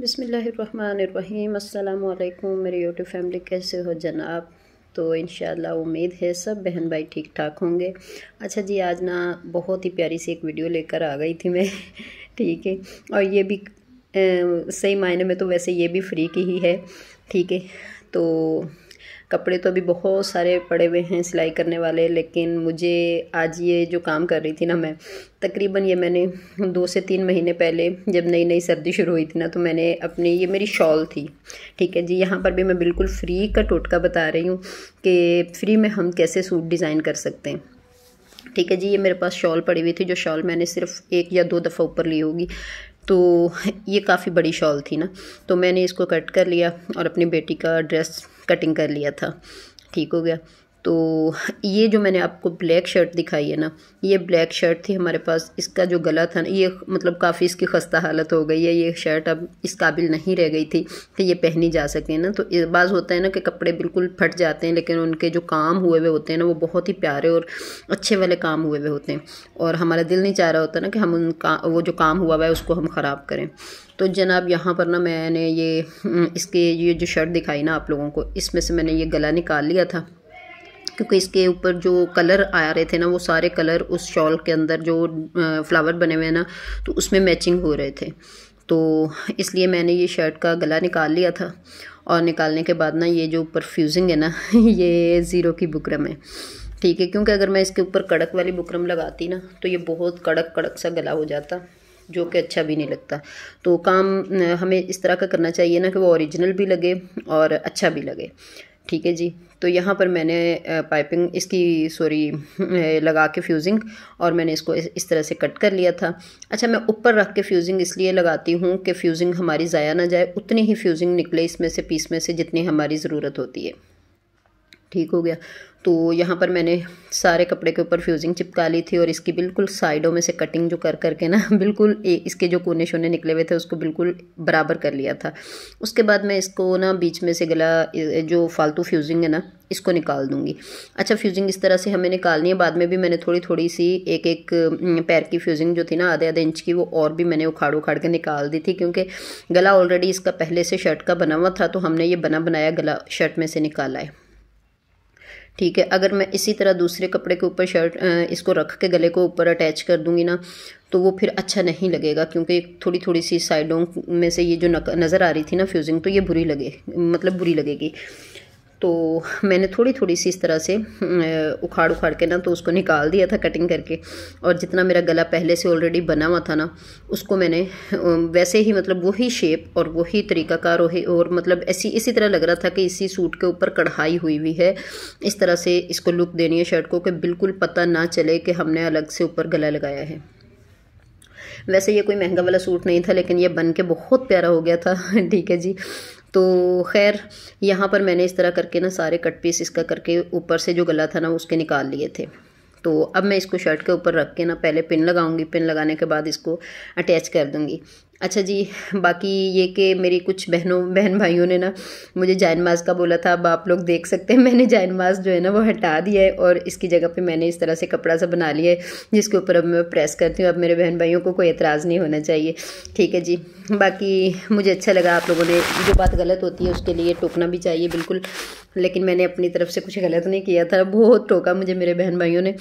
बिसमीम अल्लाम मेरी YouTube family कैसे हो जनाब? तो इन उम्मीद है सब बहन भाई ठीक ठाक होंगे। अच्छा जी आज ना बहुत ही प्यारी सी एक वीडियो लेकर आ गई थी मैं ठीक है? और ये भी ए, सही मायने में तो वैसे ये भी फ्री की ही है ठीक है? तो कपड़े तो अभी बहुत सारे पड़े हुए हैं सिलाई करने वाले, लेकिन मुझे आज ये जो काम कर रही थी ना मैं, तकरीबन ये मैंने दो से तीन महीने पहले जब नई नई सर्दी शुरू हुई थी ना तो मैंने अपनी ये मेरी शॉल थी। ठीक है जी, यहाँ पर भी मैं बिल्कुल फ्री का टोटका बता रही हूँ कि फ्री में हम कैसे सूट डिज़ाइन कर सकते हैं। ठीक है जी, ये मेरे पास शॉल पड़ी हुई थी, जो शॉल मैंने सिर्फ़ एक या दो दफ़ा ऊपर ली होगी। तो ये काफ़ी बड़ी शॉल थी ना। तो मैंने इसको कट कर लिया और अपनी बेटी का ड्रेस कटिंग कर लिया था। ठीक हो गया। तो ये जो मैंने आपको ब्लैक शर्ट दिखाई है ना, ये ब्लैक शर्ट थी हमारे पास। इसका जो गला था ना, ये मतलब काफ़ी इसकी खस्ता हालत हो गई है। ये शर्ट अब इस काबिल नहीं रह गई थी कि ये पहनी जा सके ना। तो बाज़ होता है ना कि कपड़े बिल्कुल फट जाते हैं, लेकिन उनके जो काम हुए हुए होते हैं ना, वो बहुत ही प्यारे और अच्छे वाले काम हुए हुए होते हैं। और हमारा दिल नहीं चाह रहा होता ना कि हम उन का, वो जो काम हुआ हुआ है, उसको हम ख़राब करें। तो जनाब, यहाँ पर ना मैंने ये इसके, ये जो शर्ट दिखाई ना आप लोगों को, इसमें से मैंने ये गला निकाल लिया था। क्योंकि इसके ऊपर जो कलर आ रहे थे ना, वो सारे कलर उस शॉल के अंदर जो फ्लावर बने हुए हैं ना तो उसमें मैचिंग हो रहे थे। तो इसलिए मैंने ये शर्ट का गला निकाल लिया था और निकालने के बाद ना ये जो ऊपर फ्यूजिंग है ना, ये ज़ीरो की बुकरम है। ठीक है, क्योंकि अगर मैं इसके ऊपर कड़क वाली बुकरम लगाती ना तो ये बहुत कड़क कड़क सा गला हो जाता, जो कि अच्छा भी नहीं लगता। तो काम हमें इस तरह का करना चाहिए ना कि वो ओरिजिनल भी लगे और अच्छा भी लगे। ठीक है जी। तो यहाँ पर मैंने पाइपिंग इसकी, सॉरी लगा के फ्यूजिंग और मैंने इसको इस तरह से कट कर लिया था। अच्छा मैं ऊपर रख के फ्यूजिंग इसलिए लगाती हूँ कि फ्यूजिंग हमारी ज़ाया ना जाए, उतनी ही फ्यूजिंग निकले इसमें से, पीस में से जितनी हमारी ज़रूरत होती है। ठीक हो गया। तो यहाँ पर मैंने सारे कपड़े के ऊपर फ्यूजिंग चिपका ली थी और इसकी बिल्कुल साइडों में से कटिंग जो कर, करके ना, बिल्कुल इसके जो कोने शोने निकले हुए थे, उसको बिल्कुल बराबर कर लिया था। उसके बाद मैं इसको ना बीच में से गला जो फालतू फ्यूजिंग है ना, इसको निकाल दूँगी। अच्छा फ्यूजिंग इस तरह से हमें निकालनी है। बाद में भी मैंने थोड़ी थोड़ी सी एक एक पैर की फ्यूजिंग जो थी ना आधे आधे इंच की, वो और भी मैंने उखाड़ उखाड़ के निकाल दी थी, क्योंकि गला ऑलरेडी इसका पहले से शर्ट का बना हुआ था तो हमने ये बना बनाया गला शर्ट में से निकाला है। ठीक है, अगर मैं इसी तरह दूसरे कपड़े के ऊपर शर्ट इसको रख के गले को ऊपर अटैच कर दूँगी ना तो वो फिर अच्छा नहीं लगेगा, क्योंकि थोड़ी थोड़ी सी साइडों में से ये जो नज़र आ रही थी ना फ्यूजिंग तो ये बुरी लगे मतलब बुरी लगेगी। तो मैंने थोड़ी थोड़ी सी इस तरह से उखाड़ उखाड़ के ना तो उसको निकाल दिया था कटिंग करके। और जितना मेरा गला पहले से ऑलरेडी बना हुआ था ना, उसको मैंने वैसे ही मतलब वही शेप और वही तरीकाकार वही और मतलब ऐसी, इसी तरह लग रहा था कि इसी सूट के ऊपर कढ़ाई हुई हुई है। इस तरह से इसको लुक देनी है शर्ट को कि बिल्कुल पता ना चले कि हमने अलग से ऊपर गला लगाया है। वैसे ये कोई महँगा वाला सूट नहीं था, लेकिन ये बन के बहुत प्यारा हो गया था। ठीक है जी। तो खैर, यहाँ पर मैंने इस तरह करके ना सारे कट पीस इसका करके ऊपर से जो गला था ना, उसके निकाल लिए थे। तो अब मैं इसको शर्ट के ऊपर रख के ना, पहले पिन लगाऊँगी। पिन लगाने के बाद इसको अटैच कर दूँगी। अच्छा जी, बाकी ये कि मेरी कुछ बहनों, बहन भाइयों ने ना मुझे जैन माज का बोला था, अब आप लोग देख सकते हैं, मैंने जैन माज जो है ना वो हटा दिया है और इसकी जगह पे मैंने इस तरह से कपड़ा सा बना लिया है, जिसके ऊपर अब मैं प्रेस करती हूँ। अब मेरे बहन भाइयों को कोई एतराज़ नहीं होना चाहिए। ठीक है जी, बाकी मुझे अच्छा लगा आप लोगों ने, जो बात गलत होती है उसके लिए टोकना भी चाहिए बिल्कुल, लेकिन मैंने अपनी तरफ़ से कुछ गलत नहीं किया था, बहुत टोका मुझे मेरे बहन भाइयों ने।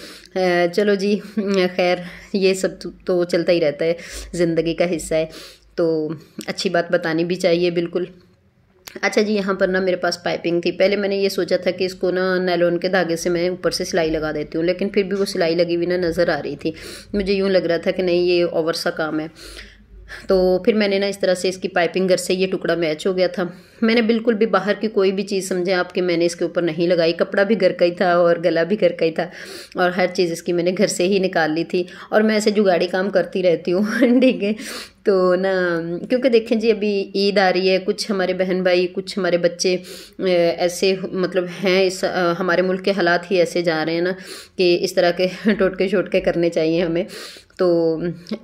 चलो जी, खैर, ये सब तो चलता ही रहता है, ज़िंदगी का हिस्सा है। तो अच्छी बात बतानी भी चाहिए, बिल्कुल। अच्छा जी, यहाँ पर ना मेरे पास पाइपिंग थी। पहले मैंने ये सोचा था कि इसको ना नैलोन के धागे से मैं ऊपर से सिलाई लगा देती हूँ, लेकिन फिर भी वो सिलाई लगी हुई ना नज़र आ रही थी। मुझे यूँ लग रहा था कि नहीं, ये ओवर सा काम है। तो फिर मैंने ना इस तरह से इसकी पाइपिंग घर से ये टुकड़ा मैच हो गया था। मैंने बिल्कुल भी बाहर की कोई भी चीज़ समझे, आपके मैंने इसके ऊपर नहीं लगाई। कपड़ा भी घर का ही था और गला भी घर का ही था और हर चीज़ इसकी मैंने घर से ही निकाल ली थी और मैं ऐसे जुगाड़ी काम करती रहती हूँ, ठीक है? तो ना, क्योंकि देखें जी, अभी ईद आ रही है, कुछ हमारे बहन भाई, कुछ हमारे बच्चे ऐसे मतलब हैं इस हमारे मुल्क के हालात ही ऐसे जा रहे हैं ना कि इस तरह के टोटके शोटके करने चाहिए हमें। तो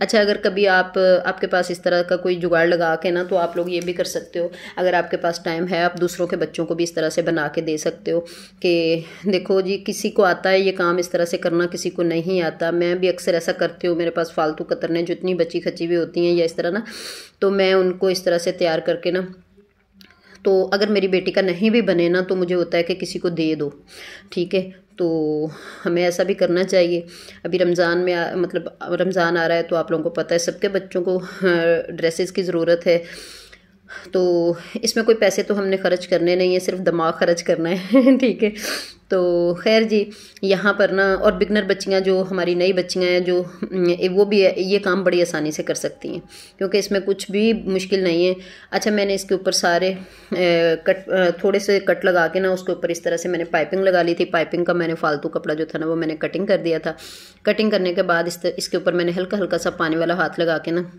अच्छा अगर कभी आप, आपके पास इस तरह का कोई जुगाड़ लगा के ना तो आप लोग ये भी कर सकते हो। अगर आपके पास टाइम है, आप दूसरों के बच्चों को भी इस तरह से बना के दे सकते हो कि, देखो जी, किसी को आता है ये काम इस तरह से करना, किसी को नहीं आता। मैं भी अक्सर ऐसा करती हूँ, मेरे पास फालतू कतरने जितनी बची खची हुई होती हैं या इस तरह ना तो मैं उनको इस तरह से तैयार करके ना तो अगर मेरी बेटी का नहीं भी बने ना तो मुझे होता है कि किसी को दे दो, ठीक है? तो हमें ऐसा भी करना चाहिए। अभी रमज़ान में आ, मतलब रमज़ान आ रहा है तो आप लोगों को पता है सबके बच्चों को ड्रेसेस की ज़रूरत है। तो इसमें कोई पैसे तो हमने ख़र्च करने नहीं है, सिर्फ़ दिमाग खर्च करना है, ठीक है। तो खैर जी, यहाँ पर ना, और बिगनर बच्चियाँ जो, हमारी नई बच्चियाँ हैं, जो वो भी, ये काम बड़ी आसानी से कर सकती हैं, क्योंकि इसमें कुछ भी मुश्किल नहीं है। अच्छा मैंने इसके ऊपर सारे कट थोड़े से कट लगा के ना, उसके ऊपर इस तरह से मैंने पाइपिंग लगा ली थी। पाइपिंग का मैंने फालतू कपड़ा जो था ना, वो मैंने कटिंग कर दिया था। कटिंग करने के बाद इस इसके ऊपर मैंने हल्का हल्का सा पानी वाला हाथ लगा के ना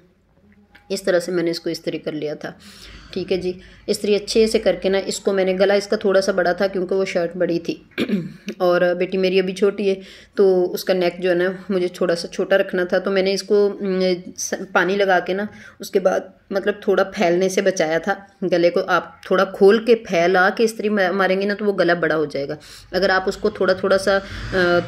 इस तरह से मैंने इसको इस्त्री कर लिया था। ठीक है जी? इस्त्री अच्छे से करके ना, इसको मैंने गला इसका थोड़ा सा बड़ा था क्योंकि वो शर्ट बड़ी थी। और बेटी मेरी अभी छोटी है तो उसका नेक जो है ना, मुझे थोड़ा सा छोटा रखना था तो मैंने इसको पानी लगा के ना, उसके बाद मतलब थोड़ा फैलने से बचाया था। गले को आप थोड़ा खोल के फैला के इस्त्री मारेंगे ना तो वो गला बड़ा हो जाएगा। अगर आप उसको थोड़ा थोड़ा सा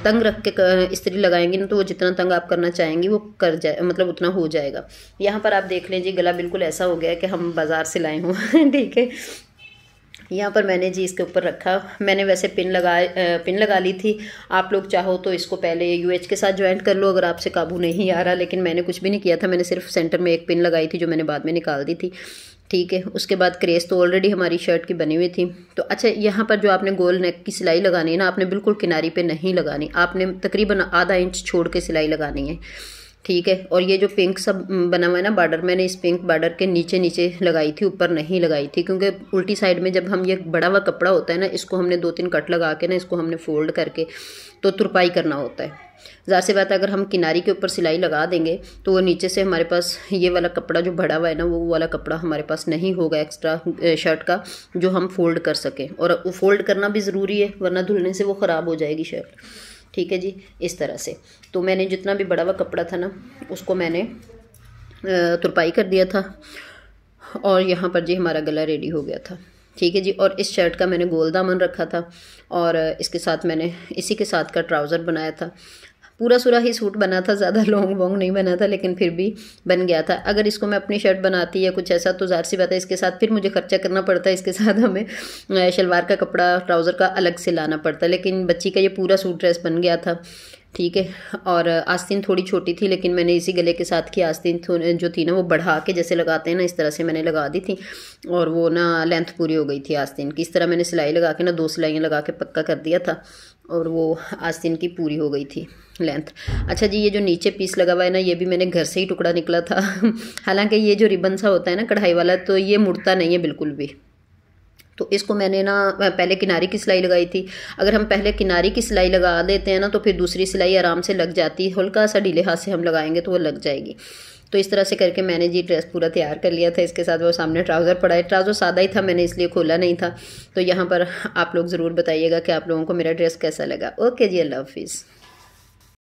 तंग रख के इस्त्री लगाएँगे ना तो वो जितना तंग आप करना चाहेंगी वो कर जाए मतलब उतना हो जाएगा। यहाँ पर आप देख लीजिए, गला बिल्कुल ऐसा हो गया कि हम बाज़ार से लाए हों, ठीक है? यहाँ पर मैंने जी इसके ऊपर रखा। मैंने वैसे पिन लगा पिन लगा ली थी। आप लोग चाहो तो इसको पहले यूएच के साथ ज्वाइंट कर लो, अगर आपसे काबू नहीं आ रहा, लेकिन मैंने कुछ भी नहीं किया था। मैंने सिर्फ़ सेंटर में एक पिन लगाई थी, जो मैंने बाद में निकाल दी थी। ठीक है, उसके बाद क्रेस तो ऑलरेडी हमारी शर्ट की बनी हुई थी। तो अच्छा यहाँ पर जो आपने गोल नेक की सिलाई लगानी है ना, आपने बिल्कुल किनारी पे नहीं लगानी। आपने तकरीबन आधा इंच छोड़ के सिलाई लगानी है। ठीक है, और ये जो पिंक सब बना हुआ है ना बार्डर मैंने इस पिंक बार्डर के नीचे नीचे लगाई थी, ऊपर नहीं लगाई थी, क्योंकि उल्टी साइड में जब हम ये बड़ा हुआ कपड़ा होता है ना, इसको हमने दो तीन कट लगा के ना, इसको हमने फोल्ड करके तो तुरपाई करना होता है। ज़ाहिर सी बात अगर हम किनारी के ऊपर सिलाई लगा देंगे तो वो नीचे से हमारे पास ये वाला कपड़ा जो बड़ा हुआ है ना, वो वाला कपड़ा हमारे पास नहीं होगा एक्स्ट्रा शर्ट का, जो हम फोल्ड कर सकें। और फोल्ड करना भी ज़रूरी है, वरना धुलने से वो ख़राब हो जाएगी शर्ट ठीक है जी, इस तरह से। तो मैंने जितना भी बड़ा हुआ कपड़ा था ना, उसको मैंने तुरपाई कर दिया था और यहाँ पर जी हमारा गला रेडी हो गया था। ठीक है जी, और इस शर्ट का मैंने गोल दामन रखा था और इसके साथ मैंने, इसी के साथ का ट्राउज़र बनाया था। पूरा सूरा ही सूट बना था, ज़्यादा लॉन्ग वॉन्ग नहीं बना था, लेकिन फिर भी बन गया था। अगर इसको मैं अपनी शर्ट बनाती या कुछ ऐसा तो ज़ाहिर सी बात है इसके साथ फिर मुझे खर्चा करना पड़ता है। इसके साथ हमें शलवार का कपड़ा ट्राउज़र का अलग से लाना पड़ता लेकिन बच्ची का ये पूरा सूट ड्रेस बन गया था, ठीक है? और आस्तीन थोड़ी छोटी थी, लेकिन मैंने इसी गले के साथ की आस्तीन जो थी ना, वो बढ़ा के जैसे लगाते हैं ना, इस तरह से मैंने लगा दी थी। और वो ना लेंथ पूरी हो गई थी आस्तीन की। इस तरह मैंने सिलाई लगा के ना, दो सिलाइयाँ लगा के पक्का कर दिया था। और वो आस्तीन की पूरी हो गई थी लेंथ अच्छा जी, ये जो नीचे पीस लगा हुआ है ना, ये भी मैंने घर से ही टुकड़ा निकला था। हालाँकि ये जो रिबन सा होता है ना कढ़ाई वाला तो ये मुड़ता नहीं है बिल्कुल भी। तो इसको मैंने ना पहले किनारी की सिलाई लगाई थी। अगर हम पहले किनारी की सिलाई लगा देते हैं ना तो फिर दूसरी सिलाई आराम से लग जाती है। हल्का सा ढीले हाथ से हम लगाएँगे तो वो लग जाएगी। तो इस तरह से करके मैंने जी ड्रेस पूरा तैयार कर लिया था। इसके साथ वो सामने ट्राउज़र पड़ा है। ट्राउज़र सादा ही था, मैंने इसलिए खोला नहीं था। तो यहाँ पर आप लोग ज़रूर बताइएगा कि आप लोगों को मेरा ड्रेस कैसा लगा। ओके जी, अल्लाह हाफिज़।